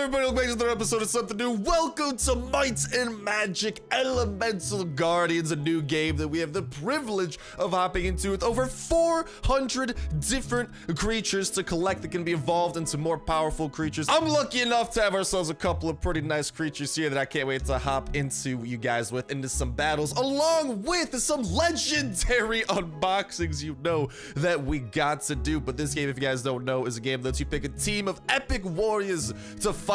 everybody, welcome back to another episode of Something New. Welcome to Might and Magic Elemental Guardians, a new game that we have the privilege of hopping into with over 400 different creatures to collect that can be evolved into more powerful creatures. I'm lucky enough to have ourselves a couple of pretty nice creatures here that I can't wait to hop into you guys with into some battles, along with some legendary unboxings you know that we got to do. But this game, if you guys don't know, is a game that lets you pick a team of epic warriors to fight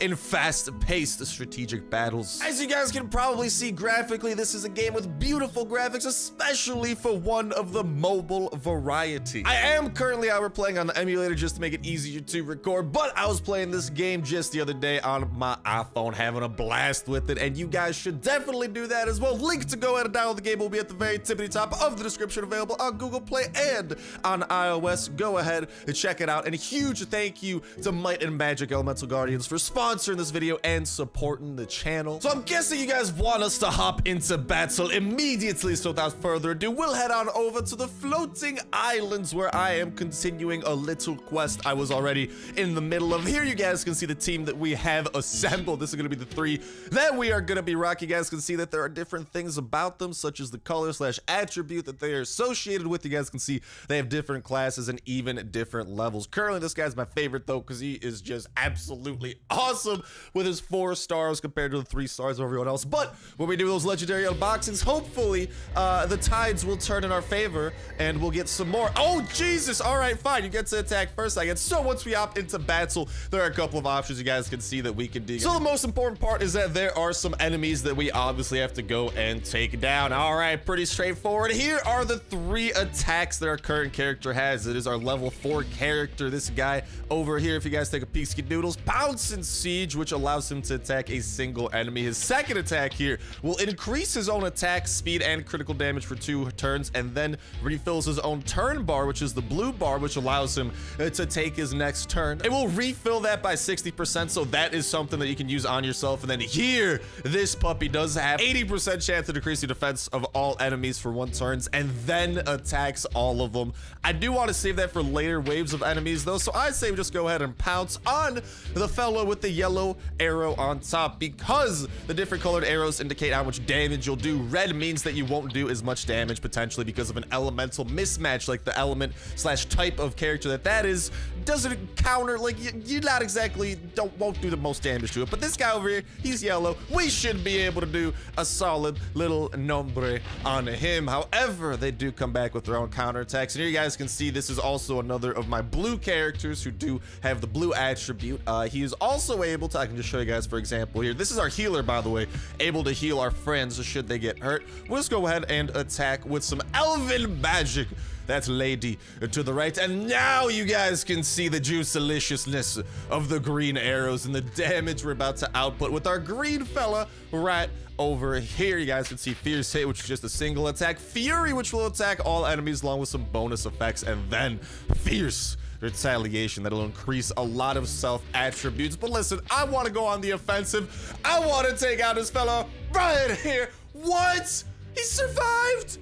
in fast-paced strategic battles. As you guys can probably see graphically, this is a game with beautiful graphics, especially for one of the mobile variety. I am currently out playing on the emulator just to make it easier to record, but I was playing this game just the other day on my iPhone, having a blast with it, and you guys should definitely do that as well. Link to go ahead and download the game will be at the very tippity top of the description, available on Google Play and on iOS. Go ahead and check it out. And a huge thank you to Might and Magic Elemental Guardians for sponsoring this video and supporting the channel. So I'm guessing you guys want us to hop into battle immediately. So without further ado, we'll head on over to the floating islands where I am continuing a little quest I was already in the middle of. Here you guys can see the team that we have assembled. This is going to be the three that we are going to be rocking. You guys can see that there are different things about them, such as the color slash attribute that they are associated with. You guys can see they have different classes and even different levels. Currently, this guy's my favorite though, because he is just absolutely awesome with his four stars compared to the three stars of everyone else. But when we do those legendary unboxings, hopefully uh, the tides will turn in our favor and we'll get some more. Oh, Jesus. All right, fine. You get to attack first, I guess. So once we opt into battle, there are a couple of options you guys can see that we can do. So the most important part is that there are some enemies that we obviously have to go and take down. All right, pretty straightforward. Here are the three attacks that our current character has. It is our level four character. This guy over here, if you guys take a peek, Doodles, Pounce Siege, which allows him to attack a single enemy. His second attack here will increase his own attack speed and critical damage for two turns, and then refills his own turn bar, which is the blue bar, which allows him uh, to take his next turn. It will refill that by 60%, so that is something that you can use on yourself. And then here, this puppy does have 80% chance to decrease the defense of all enemies for one turns, and then attacks all of them. I do want to save that for later waves of enemies, though, so I say we just go ahead and pounce on the with the yellow arrow on top because the different colored arrows indicate how much damage you'll do. Red means that you won't do as much damage potentially because of an elemental mismatch like the element slash type of character that that is doesn't counter like you, you're not exactly don't won't do the most damage to it. But this guy over here, he's yellow. We should be able to do a solid little nombre on him. However, they do come back with their own counterattacks. And here you guys can see this is also another of my blue characters who do have the blue attribute. Uh, he is also able to, I can just show you guys, for example, here. This is our healer, by the way, able to heal our friends should they get hurt. We'll just go ahead and attack with some elven magic. That Lady to the right. And now you guys can see the juice deliciousness of the green arrows and the damage we're about to output with our green fella right over here. You guys can see Fierce Hit, which is just a single attack. Fury, which will attack all enemies along with some bonus effects. And then Fierce retaliation that'll increase a lot of self attributes. But listen, I want to go on the offensive. I want to take out this fellow right here. What? He survived?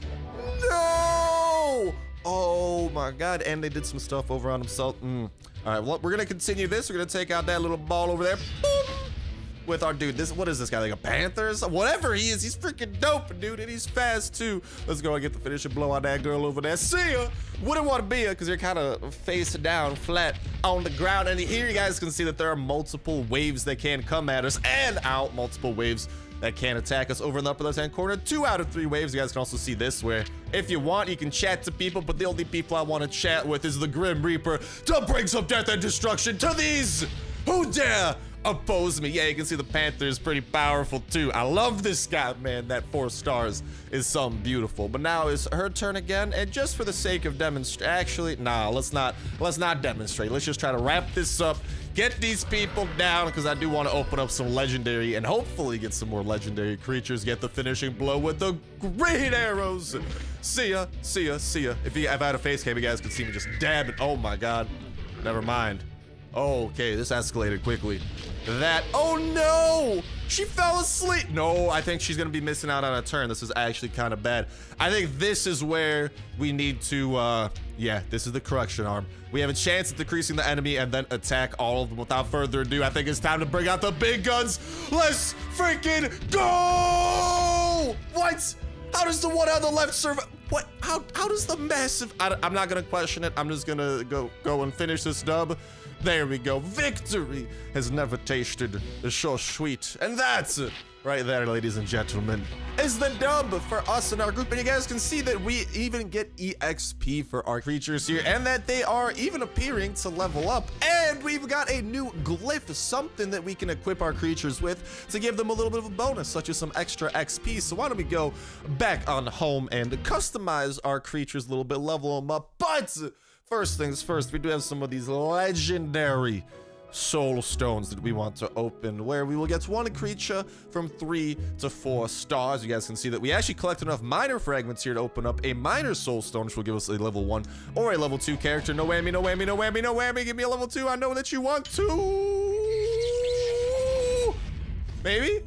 No! Oh my god, and they did some stuff over on himself. Mm. All right, well, we're gonna continue this. We're gonna take out that little ball over there. Boom! With our dude. This what is this guy like a panther? Whatever he is, he's freaking dope, dude, and he's fast too. Let's go and get the finishing blow on that girl over there. See ya. Wouldn't want to be her because you're kind of face down, flat on the ground. And here you guys can see that there are multiple waves that can come at us, and out multiple waves that can attack us over in the upper left hand corner. Two out of three waves. You guys can also see this where if you want, you can chat to people, but the only people I want to chat with is the Grim Reaper to bring some death and destruction to these who dare oppose me. Yeah, you can see the Panther is pretty powerful too. I love this guy, man. That four stars is something beautiful. But now it's her turn again, and just for the sake of demonstrate, actually, nah, let's not, let's not demonstrate. Let's just try to wrap this up, get these people down, because I do want to open up some legendary and hopefully get some more legendary creatures. Get the finishing blow with the green arrows. See ya, see ya, see ya. If, you, if I had a face cam, you guys could see me just dabbing. Oh my god. Never mind. Oh, okay, this escalated quickly. That. Oh no! She fell asleep. No, I think she's gonna be missing out on a turn. This is actually kind of bad. I think this is where we need to, uh, yeah, this is the correction arm. We have a chance at decreasing the enemy and then attack all of them. Without further ado, I think it's time to bring out the big guns. Let's freaking go! What? How does the one on the left serve? What? How? How does the massive? I, am not gonna question it. I'm just gonna go go and finish this dub. There we go. Victory has never tasted so sweet, and that's it right there, ladies and gentlemen, is the dub for us and our group. And you guys can see that we even get EXP for our creatures here and that they are even appearing to level up. And we've got a new glyph, something that we can equip our creatures with to give them a little bit of a bonus, such as some extra XP. So why don't we go back on home and customize our creatures a little bit, level them up. But first things first, we do have some of these legendary soul stones that we want to open where we will get one creature from three to four stars. You guys can see that we actually collect enough minor fragments here to open up a minor soul stone which will give us a level one or a level two character. No whammy no whammy no whammy no whammy. Give me a level two. I know that you want to. Maybe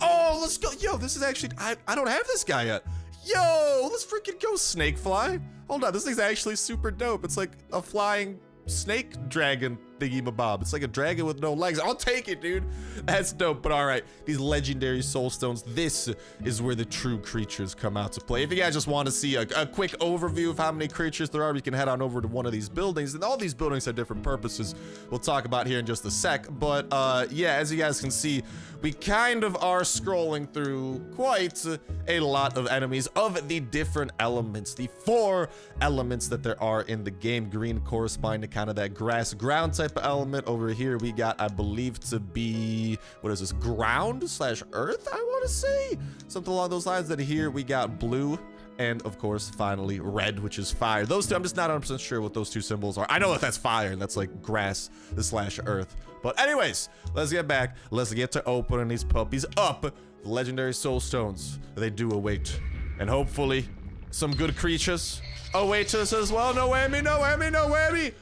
oh let's go. Yo this is actually i, I don't have this guy yet yo let's freaking go snakefly hold on this thing's actually super dope it's like a flying snake dragon thingy mabob. It's like a dragon with no legs. I'll take it, dude. That's dope. But all right, these legendary soul stones. This is where the true creatures come out to play. If you guys just want to see a, a quick overview of how many creatures there are, you can head on over to one of these buildings. And all these buildings have different purposes. We'll talk about here in just a sec. But uh, yeah, as you guys can see, we kind of are scrolling through quite a lot of enemies of the different elements. The four elements that there are in the game. Green corresponding to kind of that grass ground type of element. Over here, we got, I believe, to be, what is this, ground slash earth, I want to say? Something along those lines. Then here, we got blue, and of course finally red which is fire. Those two i'm just not 100 percent sure what those two symbols are. I know that that's fire and that's like grass the slash earth. But anyways let's get back. Let's get to opening these puppies up. The legendary soul stones they do await. And hopefully some good creatures await us as well. No whammy no whammy no whammy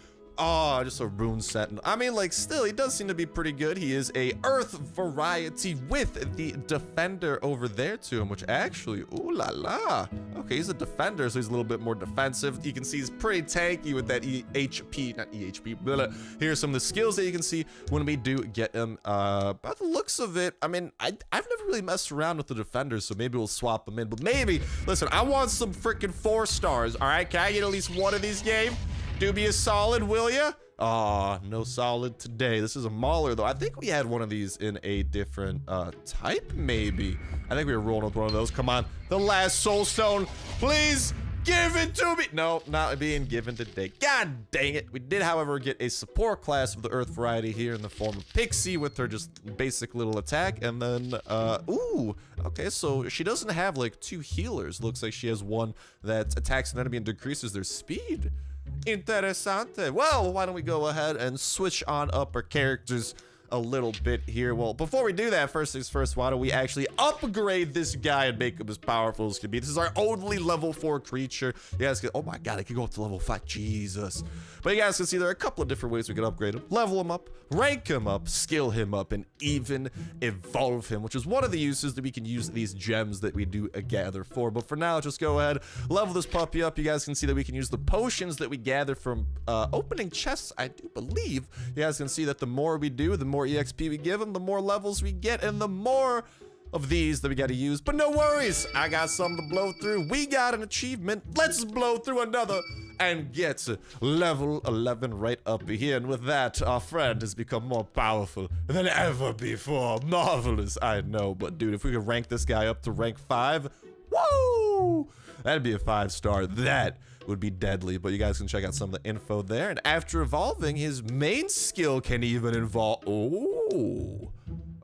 Oh, just a rune set. I mean, like, still, he does seem to be pretty good. He is a Earth variety with the Defender over there to him, which actually, ooh la la. Okay, he's a Defender, so he's a little bit more defensive. You can see he's pretty tanky with that EHP, not EHP, blah, blah. Here's some of the skills that you can see when we do get him. Uh, by the looks of it, I mean, I, I've never really messed around with the Defenders, so maybe we'll swap them in. But maybe, listen, I want some freaking four stars, all right? Can I get at least one of these game? Do be a solid, will ya? Aw, oh, no solid today. This is a Mauler, though. I think we had one of these in a different uh, type, maybe. I think we were rolling with one of those. Come on. The last soul stone. Please give it to me. No, not being given today. God dang it. We did, however, get a support class of the Earth variety here in the form of Pixie with her just basic little attack. And then, uh, ooh, okay, so she doesn't have like two healers. Looks like she has one that attacks an enemy and decreases their speed. Interessante. Well, why don't we go ahead and switch on up our characters a little bit here. Well, before we do that, first things first, why don't we actually upgrade this guy and make him as powerful as can be? This is our only level 4 creature. You guys can, oh my god, it can go up to level 5. Jesus. But you guys can see there are a couple of different ways we can upgrade him. Level him up, rank him up, skill him up, and even evolve him, which is one of the uses that we can use these gems that we do gather for. But for now, just go ahead, level this puppy up. You guys can see that we can use the potions that we gather from uh, opening chests, I do believe. You guys can see that the more we do, the more more EXP we give him, the more levels we get, and the more of these that we got to use. But no worries, I got some to blow through. We got an achievement. Let's blow through another and get level 11 right up here. And with that, our friend has become more powerful than ever before. Marvelous, I know. But dude, if we could rank this guy up to rank 5, whoa! That'd be a 5 star. That would be deadly. But you guys can check out some of the info there. And after evolving, his main skill can even involve... Oh,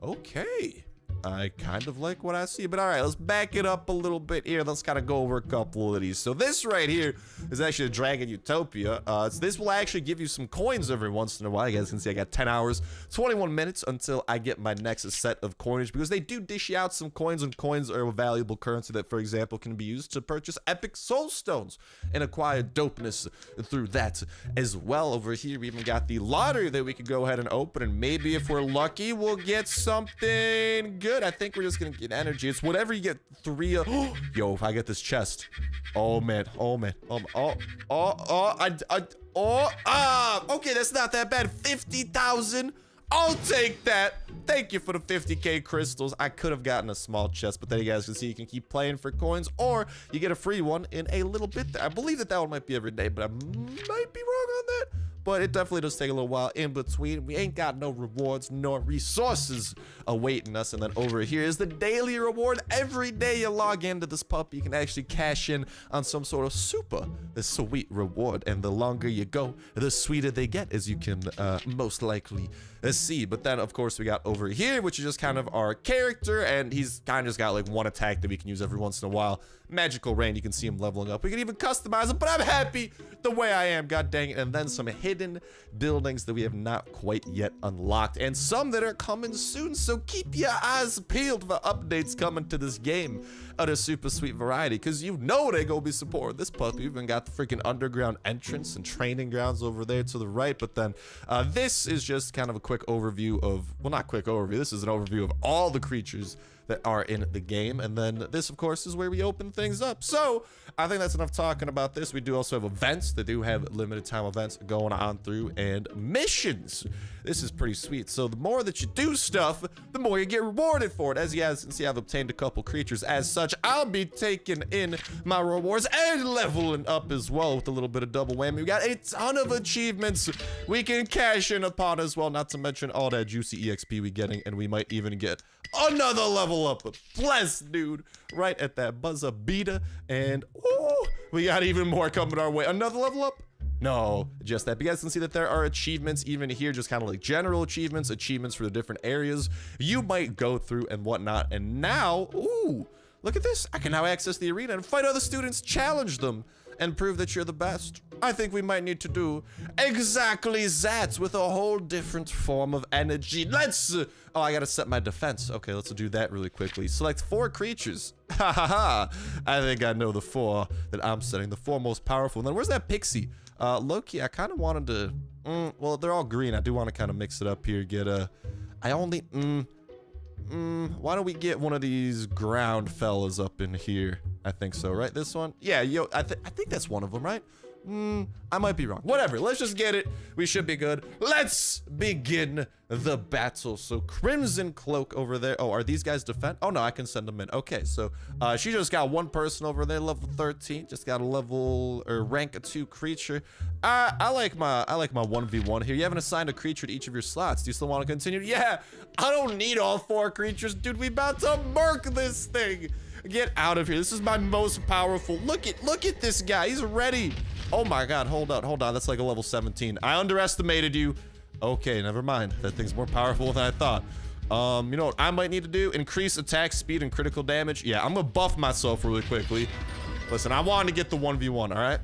okay. I kind of like what I see, but all right, let's back it up a little bit here. Let's kind of go over a couple of these. So this right here is actually a Dragon Utopia. Uh, so this will actually give you some coins every once in a while. You guys can see I got 10 hours, 21 minutes until I get my next set of coinage because they do dish out some coins and coins are a valuable currency that, for example, can be used to purchase epic soul stones and acquire dopeness through that as well. Over here, we even got the lottery that we could go ahead and open and maybe if we're lucky, we'll get something good. I think we're just gonna get energy. It's whatever you get three of. Yo, if I get this chest. Oh man, oh man, oh, oh, oh, oh, I, I, oh, ah, okay, that's not that bad. 50,000. I'll take that. Thank you for the 50k crystals. I could have gotten a small chest, but then you guys can see you can keep playing for coins, or you get a free one in a little bit. I believe that that one might be every day, but I might be wrong on that but it definitely does take a little while in between. We ain't got no rewards nor resources awaiting us. And then over here is the daily reward. Every day you log into this puppy, you can actually cash in on some sort of super sweet reward. And the longer you go, the sweeter they get, as you can uh, most likely uh, see. But then, of course, we got over here, which is just kind of our character. And he's kind of just got like one attack that we can use every once in a while. Magical Rain, you can see him leveling up. We can even customize it, but I'm happy the way I am, god dang it. And then some hidden buildings that we have not quite yet unlocked, and some that are coming soon, so keep your eyes peeled for updates coming to this game of a super sweet variety, because you know they gonna be supporting this puppy. We've even got the freaking underground entrance and training grounds over there to the right, but then uh, this is just kind of a quick overview of, well, not quick overview, this is an overview of all the creatures that are in the game. And then this, of course, is where we open things up. So I think that's enough talking about this. We do also have events that do have limited time events going on through and missions. This is pretty sweet. So the more that you do stuff, the more you get rewarded for it. As you guys can see, I've obtained a couple creatures. As such, I'll be taking in my rewards and leveling up as well with a little bit of double whammy. We got a ton of achievements we can cash in upon as well, not to mention all that juicy EXP we getting, and we might even get another level up. Bless, dude. Right at that buzzer beater. And, ooh, we got even more coming our way. Another level up? No, just that. But you guys can see that there are achievements even here, just kind of like general achievements, achievements for the different areas you might go through and whatnot. And now, ooh, look at this. I can now access the arena and fight other students, challenge them, and prove that you're the best. I think we might need to do exactly that with a whole different form of energy. Let's, oh, I gotta set my defense. Okay, let's do that really quickly. Select four creatures. Ha ha ha. I think I know the four that I'm setting, the four most powerful. And then where's that pixie? Uh, Loki, I kind of wanted to, mm, well, they're all green. I do want to kind of mix it up here, get a, I only, mm, mm, why don't we get one of these ground fellas up in here? I think so, right? This one? Yeah, yo, I, th I think that's one of them, right? Hmm, I might be wrong. Whatever, let's just get it. We should be good. Let's begin the battle. So Crimson Cloak over there. Oh, are these guys defend? Oh no, I can send them in. Okay, so uh, she just got one person over there, level 13. Just got a level or rank a two creature. Uh, I like my I like my 1v1 here. You haven't assigned a creature to each of your slots. Do you still want to continue? Yeah, I don't need all four creatures, dude. We about to murk this thing. Get out of here. This is my most powerful. Look at look at this guy. He's ready. Oh my god, hold on, hold on. That's like a level 17. I underestimated you. Okay, never mind. That thing's more powerful than I thought. Um, you know what I might need to do? Increase attack speed and critical damage. Yeah, I'm gonna buff myself really quickly. Listen, I wanted to get the 1v1, all right?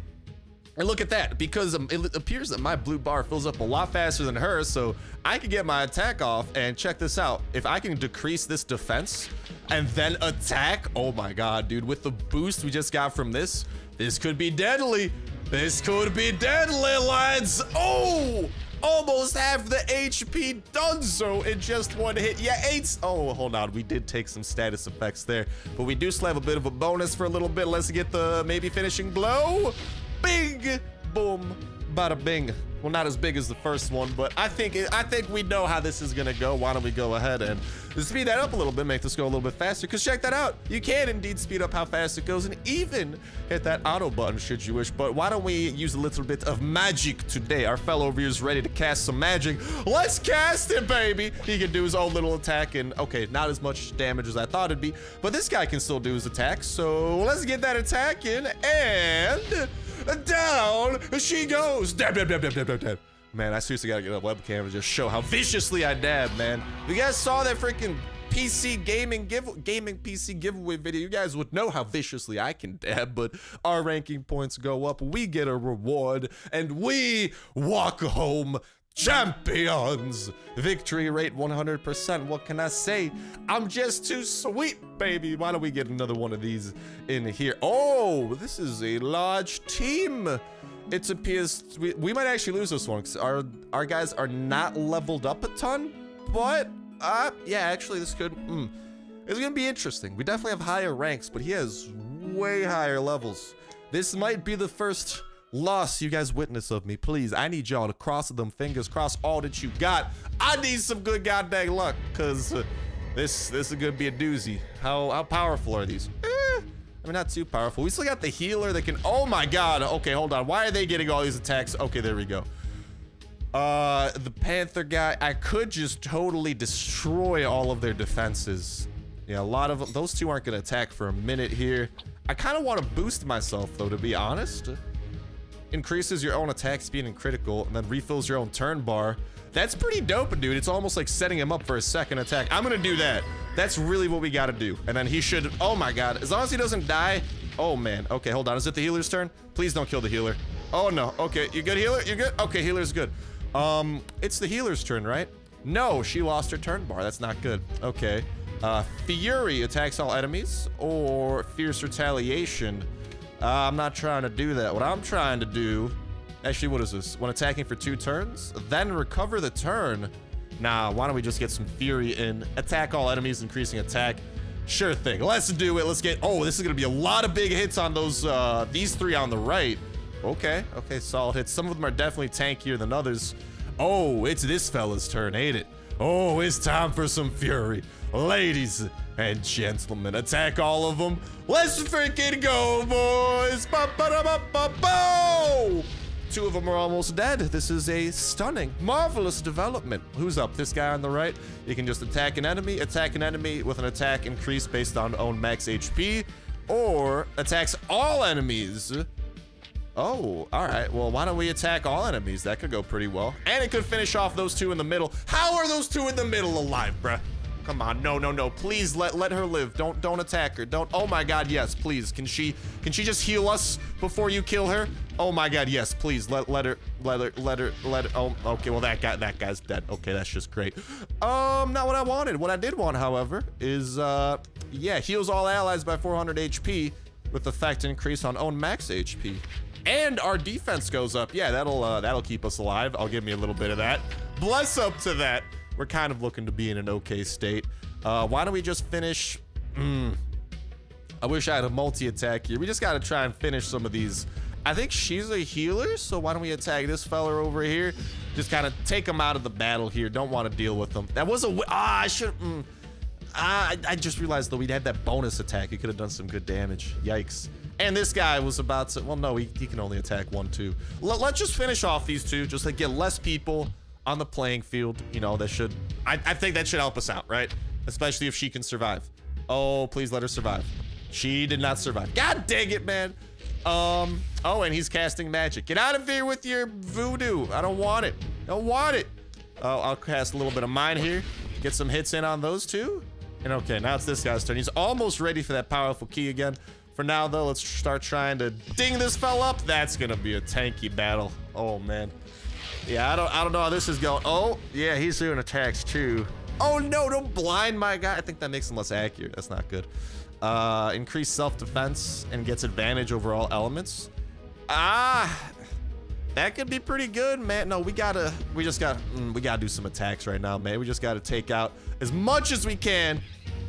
And look at that, because um, it appears that my blue bar fills up a lot faster than hers, so I can get my attack off, and check this out. If I can decrease this defense and then attack, oh my god, dude, with the boost we just got from this, this could be deadly. This could be deadly, lads. Oh, almost half the HP done so in just one hit. Yeah, eight. Oh, hold on. We did take some status effects there, but we do still have a bit of a bonus for a little bit. Let's get the maybe finishing blow. Big boom, bada bing. Well, not as big as the first one, but I think I think we know how this is gonna go. Why don't we go ahead and speed that up a little bit, make this go a little bit faster? Because check that out, you can indeed speed up how fast it goes and even hit that auto button should you wish. But why don't we use a little bit of magic today? Our fellow is ready to cast some magic. Let's cast it, baby. He can do his own little attack and okay, not as much damage as I thought it'd be, but this guy can still do his attack. So let's get that attack in and down she goes. Dab, dab, dab, dab. Man, I seriously gotta get a webcam and just show how viciously I dab, man. You guys saw that freaking PC gaming give gaming PC giveaway video, you guys would know how viciously I can dab, but our ranking points go up, we get a reward, and we walk home champions. Victory rate 100%. What can I say? I'm just too sweet, baby. Why don't we get another one of these in here? Oh, this is a large team. It appears we, we might actually lose this one because our, our guys are not leveled up a ton, but uh, yeah, actually this could, mm, it's gonna be interesting. We definitely have higher ranks, but he has way higher levels. This might be the first loss you guys witness of me. Please, I need y'all to cross them fingers, cross all that you got. I need some good goddamn luck, cause uh, this this is gonna be a doozy. How how powerful are these? I mean, not too powerful. We still got the healer that can. Oh my god. Okay, hold on. Why are they getting all these attacks? Okay, there we go. Uh, the Panther guy, I could just totally destroy all of their defenses. Yeah, a lot of those two aren't gonna attack for a minute here. I kind of want to boost myself though, to be honest. Increases your own attack speed and critical, and then refills your own turn bar. That's pretty dope, dude. It's almost like setting him up for a second attack. I'm gonna do that. That's really what we gotta do. And then he should, oh my god, as long as he doesn't die. Oh man, okay, hold on. Is it the healer's turn? Please don't kill the healer. Oh no, okay, you good healer? You good? Okay, healer's good. Um, it's the healer's turn, right? No, she lost her turn bar. That's not good. Okay. Uh, Fury attacks all enemies, or Fierce Retaliation. Uh, I'm not trying to do that. What I'm trying to do, actually, what is this? When attacking for two turns, then recover the turn. Nah, why don't we just get some Fury in? Attack all enemies, increasing attack. Sure thing. Let's do it. Let's get... Oh, this is going to be a lot of big hits on those, uh, these three on the right. Okay, okay, solid hits. Some of them are definitely tankier than others. Oh, it's this fella's turn, ain't it? Oh, it's time for some fury. Ladies and gentlemen, attack all of them. Let's freaking go, boys! Ba -ba -da -ba -ba -bo! Two of them are almost dead. This is a stunning, marvelous development. Who's up? This guy on the right. You can just attack an enemy, attack an enemy with an attack increase based on own max HP, or attacks all enemies. Oh, all right. Well, why don't we attack all enemies? That could go pretty well. And it could finish off those two in the middle. How are those two in the middle alive, bruh? Come on, no, no, no. Please let let her live. Don't don't attack her. Don't. Oh my God, yes, please. Can she can she just heal us before you kill her? Oh my God, yes, please. Let let her let her let her let her. Oh, okay. Well, that guy that guy's dead. Okay, that's just great. Um, not what I wanted. What I did want, however, is uh, yeah, heals all allies by 400 HP with effect increase on own max HP. And our defense goes up. Yeah, that'll uh, that'll keep us alive. I'll give me a little bit of that. Bless up to that we're kind of looking to be in an okay state. Uh, why don't we just finish? Mm, I wish I had a multi-attack here. We just got to try and finish some of these. I think she's a healer, so why don't we attack this fella over here? Just kind of take him out of the battle here. Don't want to deal with him. That was a... Ah, I should... Mm, ah, I, I just realized, though, we'd had that bonus attack. He could have done some good damage. Yikes. And this guy was about to... Well, no, he, he can only attack one, two. L let's just finish off these two. Just like get less people on the playing field. You know, that should, I, I think that should help us out, right? Especially if she can survive. Oh, please let her survive. She did not survive. God dang it, man. Um, oh, and he's casting magic. Get out of here with your voodoo. I don't want it. Don't want it. Oh, I'll cast a little bit of mine here. Get some hits in on those two. And okay, now it's this guy's turn. He's almost ready for that powerful key again. For now, though, let's start trying to ding this fella up. That's gonna be a tanky battle. Oh, man. Yeah, I don't I don't know how this is going. Oh, yeah, he's doing attacks too. Oh no, don't blind my guy. I think that makes him less accurate. That's not good. Uh, increase self-defense and gets advantage over all elements. Ah, that could be pretty good, man. No, we gotta, we just got, mm, we gotta do some attacks right now, man. We just gotta take out as much as we can.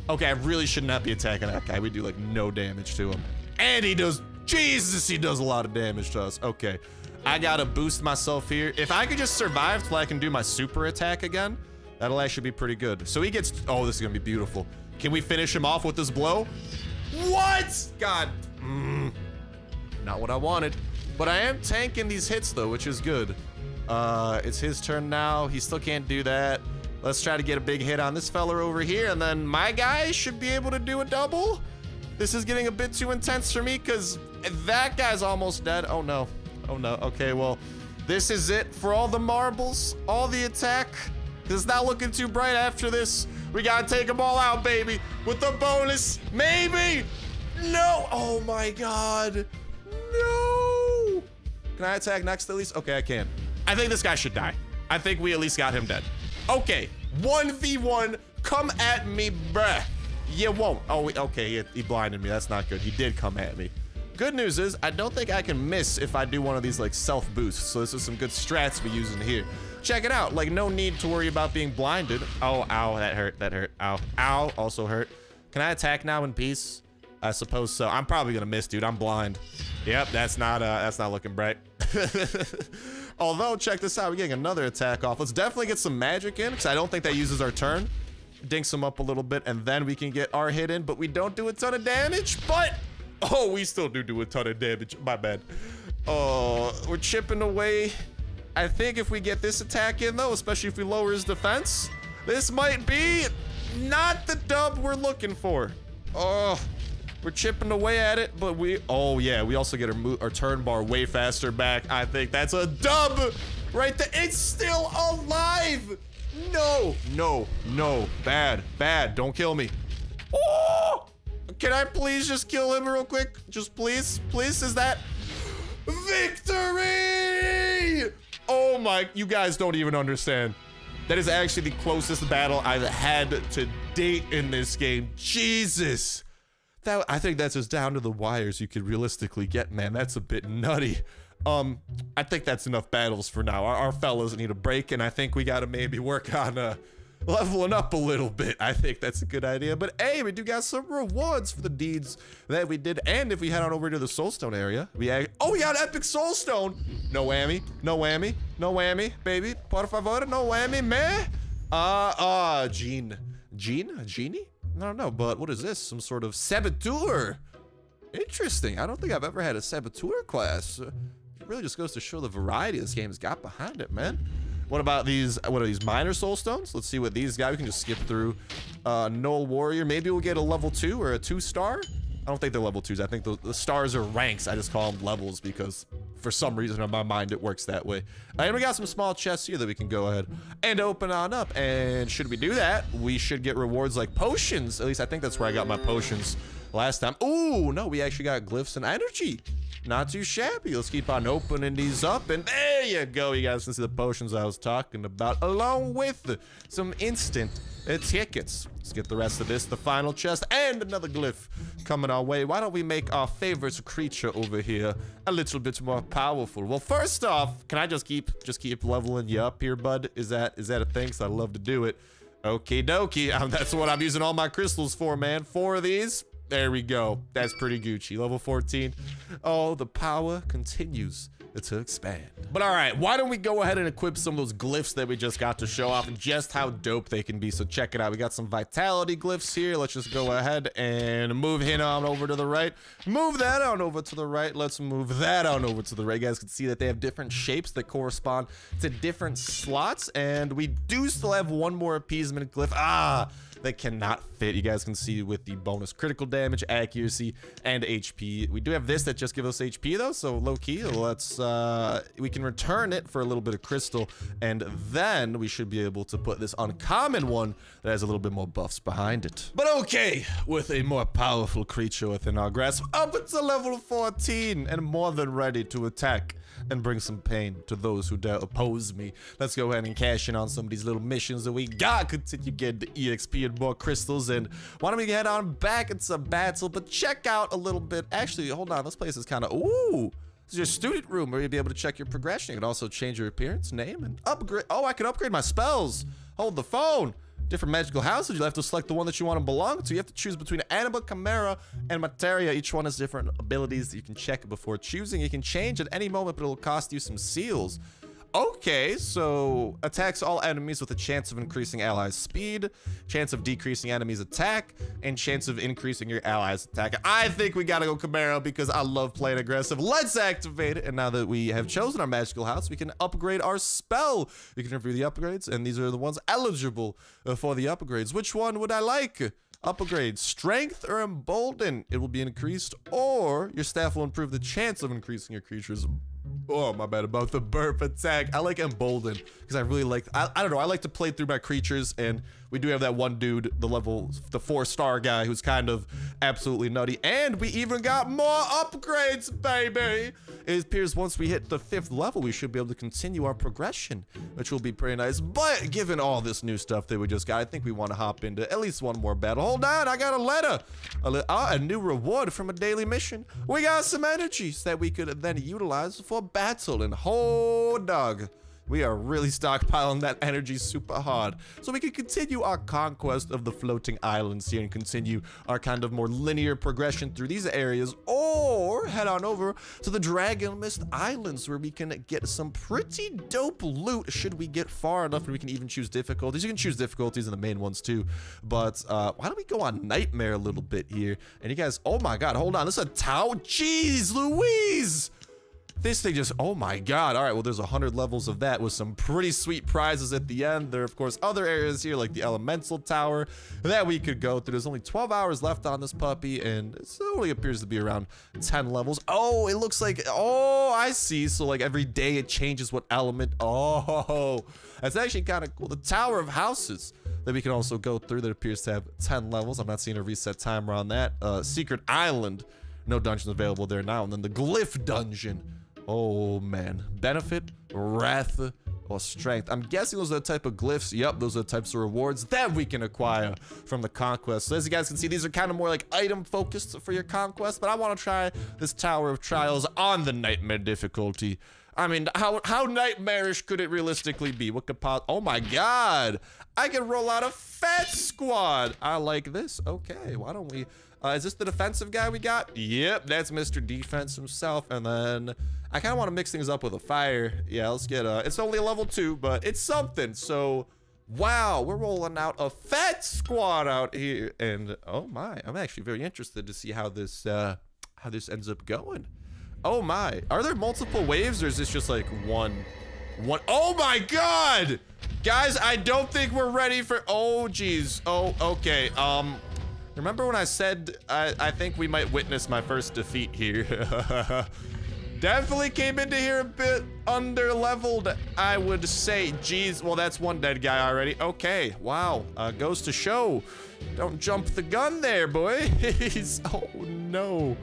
Okay, I really should not be attacking that guy. We do like no damage to him. And he does, Jesus, he does a lot of damage to us. Okay. I gotta boost myself here. If I could just survive till I can do my super attack again, that'll actually be pretty good. So he gets, oh, this is gonna be beautiful. Can we finish him off with this blow? What? God, mm, not what I wanted. But I am tanking these hits though, which is good. Uh, it's his turn now. He still can't do that. Let's try to get a big hit on this fella over here, and then my guy should be able to do a double. This is getting a bit too intense for me, because that guy's almost dead. Oh no. Oh no. Okay, well, this is it for all the marbles, all the attack. It's not looking too bright after this. We gotta take them all out, baby. With the bonus, maybe. No. Oh my God. No. Can I attack next at least? Okay, I can. I think this guy should die. I think we at least got him dead. Okay, 1v1. Come at me, bruh. You won't. Oh, okay, he, he blinded me. That's not good. He did come at me. Good news is, I don't think I can miss if I do one of these, like, self-boosts. So this is some good strats we're using here. Check it out. Like, no need to worry about being blinded. Oh, ow, that hurt. That hurt. Ow. Ow, also hurt. Can I attack now in peace? I suppose so. I'm probably gonna miss, dude. I'm blind. Yep, that's not uh that's not looking bright. Although, check this out. We're getting another attack off. Let's definitely get some magic in, because I don't think that uses our turn. Dinks him up a little bit, and then we can get our hit in, but we don't do a ton of damage, but... Oh, we still do do a ton of damage. My bad. Oh, we're chipping away. I think if we get this attack in, though, especially if we lower his defense, this might be not the dub we're looking for. Oh, we're chipping away at it, but we... Oh, yeah, we also get our, our turn bar way faster back. I think that's a dub right there. It's still alive. No, no, no. Bad, bad. Don't kill me. Oh! Can I please just kill him real quick? Just please, please, is that... Victory! Oh my, you guys don't even understand. That is actually the closest battle I've had to date in this game. Jesus. That, I think that's as down to the wires you could realistically get, man. That's a bit nutty. Um, I think that's enough battles for now. Our, our fellows need a break, and I think we gotta maybe work on, uh, leveling up a little bit. I think that's a good idea. But hey, we do got some rewards for the deeds that we did. And if we head on over to the Soulstone area, we oh, we got Epic Soulstone. No whammy, no whammy, no whammy, baby. Por favor, no whammy, man. Uh, uh, Gene. Gene? Genie? I don't know, but what is this? Some sort of saboteur. Interesting. I don't think I've ever had a saboteur class. It really just goes to show the variety this game's got behind it, man. What about these, what are these, minor soul stones? Let's see what these got. We can just skip through. Uh, Null Warrior. Maybe we'll get a level two or a two star. I don't think they're level twos. I think the, the stars are ranks. I just call them levels because for some reason in my mind it works that way. And we got some small chests here that we can go ahead and open on up. And should we do that, we should get rewards like potions. At least I think that's where I got my potions last time. Ooh, no, we actually got glyphs and energy. Not too shabby. Let's keep on opening these up. And there you go. You guys can see the potions I was talking about, along with some instant uh, tickets. Let's get the rest of this, the final chest, and another glyph coming our way. Why don't we make our favorite creature over here a little bit more powerful? Well, first off, can I just keep just keep leveling you up here, bud? Is that is that a thing? So I'd love to do it. Okie dokie. That's what I'm using all my crystals for, man. Four of these. There we go. That's pretty Gucci. Level 14. Oh, the power continues to expand. But all right, why don't we go ahead and equip some of those glyphs that we just got to show off and just how dope they can be. So check it out. We got some vitality glyphs here. Let's just go ahead and move him on over to the right. Move that on over to the right. Let's move that on over to the right. You guys can see that they have different shapes that correspond to different slots. And we do still have one more appeasement glyph. Ah, that cannot fit. You guys can see with the bonus critical damage, accuracy, and HP. We do have this that just gives us HP though, so low key, let's, uh, we can return it for a little bit of crystal, and then we should be able to put this uncommon one that has a little bit more buffs behind it. But okay, with a more powerful creature within our grasp, up to level 14, and more than ready to attack and bring some pain to those who dare oppose me. Let's go ahead and cash in on some of these little missions that we got. Continue getting the EXP and more crystals. And why don't we head on back into battle? But check out a little bit. Actually, hold on. This place is kind of... Ooh. This is your student room where you'll be able to check your progression. You can also change your appearance, name, and upgrade. Oh, I can upgrade my spells. Hold the phone different magical houses. You'll have to select the one that you want to belong to. You have to choose between Anima, Chimera, and Materia. Each one has different abilities that you can check before choosing. You can change at any moment, but it'll cost you some seals. Okay, so attacks all enemies with a chance of increasing allies' speed, chance of decreasing enemies' attack, and chance of increasing your allies' attack. I think we gotta go Chimera because I love playing aggressive. Let's activate it. And now that we have chosen our magical house, we can upgrade our spell. You can review the upgrades, and these are the ones eligible uh, for the upgrades. Which one would I like? Upgrade strength or embolden. It will be increased, or your staff will improve the chance of increasing your creature's Oh, my bad about the burp attack. I like Embolden because I really like, I, I don't know, I like to play through my creatures and we do have that one dude, the level, the four star guy who's kind of absolutely nutty. And we even got more upgrades, baby. It appears once we hit the fifth level, we should be able to continue our progression, which will be pretty nice. But given all this new stuff that we just got, I think we want to hop into at least one more battle. Hold on, I got a letter. A, uh, a new reward from a daily mission. We got some energies that we could then utilize for battle. And hold dog. We are really stockpiling that energy super hard. So we can continue our conquest of the floating islands here and continue our kind of more linear progression through these areas or head on over to the Dragon Mist Islands where we can get some pretty dope loot should we get far enough where we can even choose difficulties. You can choose difficulties in the main ones too. But uh, why don't we go on Nightmare a little bit here? And you guys, oh my god, hold on. This is a Tau. Jeez Louise! This thing just, oh my god. All right, well, there's 100 levels of that with some pretty sweet prizes at the end. There are, of course, other areas here like the Elemental Tower that we could go through. There's only 12 hours left on this puppy, and it only appears to be around 10 levels. Oh, it looks like, oh, I see. So, like, every day it changes what element. Oh, that's actually kind of cool. The Tower of Houses that we can also go through that appears to have 10 levels. I'm not seeing a reset timer on that. Uh, Secret Island, no dungeons available there now. And then the Glyph Dungeon Oh man. Benefit, wrath, or strength. I'm guessing those are the type of glyphs. Yep, those are the types of rewards that we can acquire from the conquest. So as you guys can see, these are kind of more like item focused for your conquest, but I want to try this Tower of Trials on the Nightmare difficulty. I mean, how how nightmarish could it realistically be? What could pop? Oh my god! I can roll out a Fat Squad! I like this. Okay, why don't we... Uh, is this the defensive guy we got? Yep, that's Mr. Defense himself. And then I kind of want to mix things up with a fire. Yeah, let's get uh It's only a level two, but it's something. So, wow, we're rolling out a fat squad out here, and oh my, I'm actually very interested to see how this uh how this ends up going. Oh my, are there multiple waves, or is this just like one? One. Oh my god, guys, I don't think we're ready for. Oh geez. Oh okay. Um. Remember when I said I, I think we might witness my first defeat here? Definitely came into here a bit under leveled, I would say. Jeez, well, that's one dead guy already. Okay, wow. Uh, goes to show. Don't jump the gun there, boy. Oh no.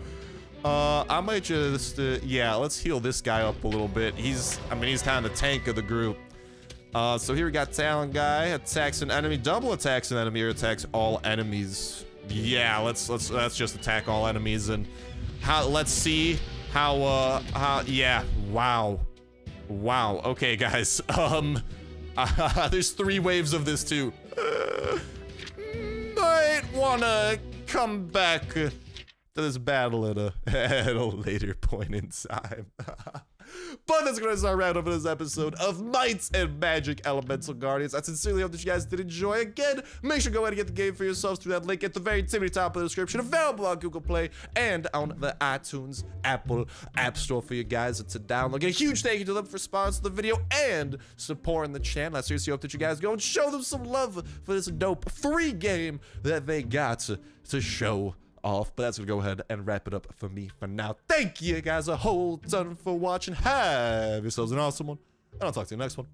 Uh, I might just, uh, yeah, let's heal this guy up a little bit. He's, I mean, he's kind of the tank of the group. Uh, so here we got Talon guy, attacks an enemy, double attacks an enemy, or attacks all enemies. Yeah, let's, let's, let's just attack all enemies and how, let's see how, uh, how, yeah, wow. Wow, okay, guys. Um, there's three waves of this, too. Uh, might wanna come back to this battle at a, at a later point in time. But that's to start round over this episode of Mights and Magic Elemental Guardians. I sincerely hope that you guys did enjoy. Again, make sure to go ahead and get the game for yourselves through that link at the very tippity top of the description. Available on Google Play and on the iTunes Apple App Store for you guys to download. a huge thank you to them for sponsoring the video and supporting the channel. I seriously hope that you guys go and show them some love for this dope free game that they got to show off. But that's gonna go ahead and wrap it up for me for now. Thank you guys a whole ton for watching. Have yourselves an awesome one. And I'll talk to you next one.